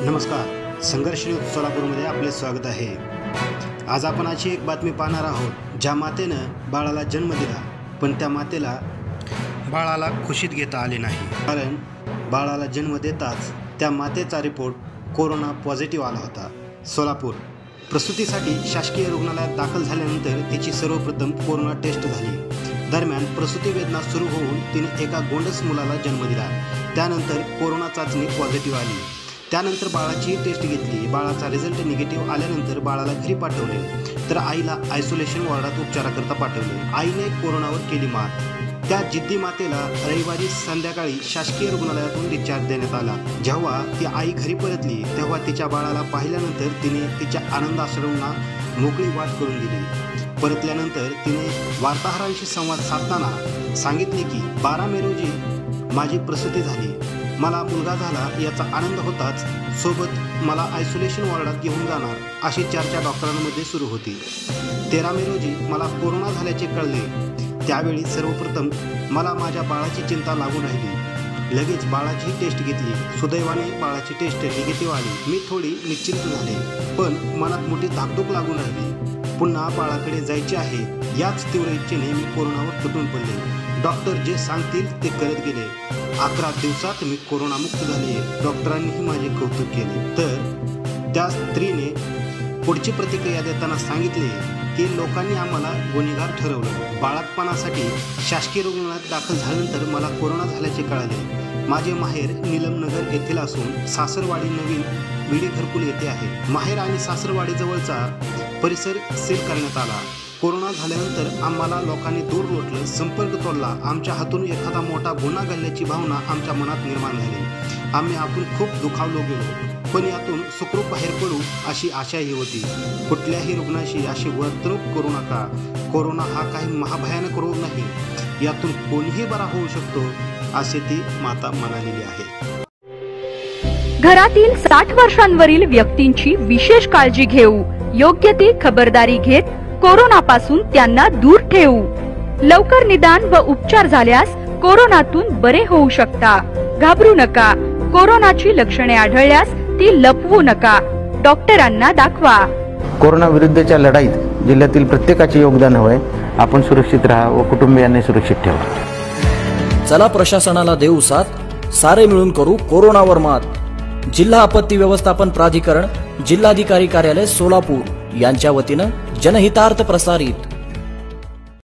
नमस्कार. संघर्ष न्यूज सोलापूरमध्ये आपले स्वागत आहे. आज आपण अशी एक बातमी पाहणार आहोत ज्या मातेनं बाळाला जन्म दिला पण त्या मातेला बाळाला खुशीत घेता आले नाही. कारण बाळाला जन्म देताच त्या मातेचा रिपोर्ट कोरोना पॉझिटिव्ह आला होता. सोलापूर प्रसूतीसाठी शासकीय रुग्णालयात दाखल झाल्यानंतर तिची सर्वप्रथम कोरोना टेस्ट झाली. दरम्यान प्रसूती वेदना सुरू होऊन तिने एका गोंडस मुलाला जन्म दिला. त्यानंतर कोरोना चाचणी पॉझिटिव्ह आली. त्यानंतर बाळाची टेस्ट घेतली. बाळाचा रिझल्ट निगेटिव्ह आल्यानंतर बाळाला घरी पाठवले. तर आईला आयसोलेशन वॉर्डात उपचाराकरता पाठवले. आईने कोरोनावर केली मात. त्या जिद्दी मातेला रविवारी संध्याकाळी शासकीय रुग्णालयातून डिस्चार्ज देण्यात आला. जेव्हा ती आई घरी परतली तेव्हा तिच्या बाळाला पाहिल्यानंतर तिने तिच्या आनंद आश्रमना मोकळी वाट करून दिली. परतल्यानंतर तिने वार्ताहरांशी संवाद साधताना सांगितले की बारा मे रोजी माझी प्रसूती झाली. मला मुलगा झाला याचा आनंद होताच सोबत मला आयसोलेशन वॉर्डात घेऊन जाणार अशी चर्चा डॉक्टरांमध्ये सुरू होती. तेरा मे रोजी मला कोरोना झाल्याचे कळले. त्यावेळी सर्वप्रथम मला माझ्या बाळाची चिंता लागू राहिली. लगेच बाळाची टेस्ट घेतली. सुदैवाने बाळाची टेस्ट निगेटिव्ह आली. मी थोडी निश्चिंत झाले. पण मनात मोठी धाकधूक लागून राहिली. पुन्हा बाळाकडे जायचे आहे. याच तीव्र इच्छेने मी कोरोनावर तुटून पडले. डॉक्टर जे सांगतील ते करत गेले. अकरा दिवसात मी कोरोनामुक्त झाले. डॉक्टरांनीही माझे कौतुक केले. तर त्या स्त्रीने पुढची प्रतिक्रिया देताना सांगितले की लोकांनी आम्हाला गुन्हेगार ठरवलं. बाळातपणासाठी शासकीय रुग्णालयात दाखल झाल्यानंतर मला कोरोना झाल्याचे कळाले. माझे माहेर निलमनगर येथील असून सासरवाडी नवीन विडी घरकुल येथे आहे. माहेर आणि सासरवाडी जवळचा परिसर सील करण्यात आला. कोरोना झाल्यानंतर आम्हाला लोकांनी दूर लोटलं संपर्क तोडला. आमच्या हातून एखादा मोठा गुन्हा घडल्याची भावना आमच्या मनात निर्माण झाली. आम्ही आतून खूप दुखावलो गेलो पण यातून सुखरूप बाहेर पडू अशी आशाही होती. कुठल्याही रुग्णाशी अशी वर्तणूक करू नका. कोरोना हा काही महाभयानक रोग नाही. यातून कोणीही बरा होऊ शकतो असे ती माता म्हणालेली आहे. घरातील साठ वर्षांवरील व्यक्तींची विशेष काळजी घेऊ. योग्य ती खबरदारी घेत कोरोनापासून त्यांना दूर ठेवू. लवकर निदान व उपचार झाल्यास कोरोनातून बरे होऊ शकता. घाबरू नका. कोरोनाची लक्षणे आढळल्यास ती लपवू नका. डॉक्टरांना दाखवा. कोरोना विरुद्धच्या लढाईत जिल्ह्यातील प्रत्येकाचे योगदान हवंय. आपण सुरक्षित राहा व कुटुंबियांना सुरक्षित ठेवा चला प्रशासनाला देऊ साथ. सारे मिळून करू कोरोनावर मात. जिल्हा आपत्ती व्यवस्थापन प्राधिकरण जिल्हाधिकारी कार्यालय सोलापूर. यांच्या वतीनं जनहितार्थ प्रसारित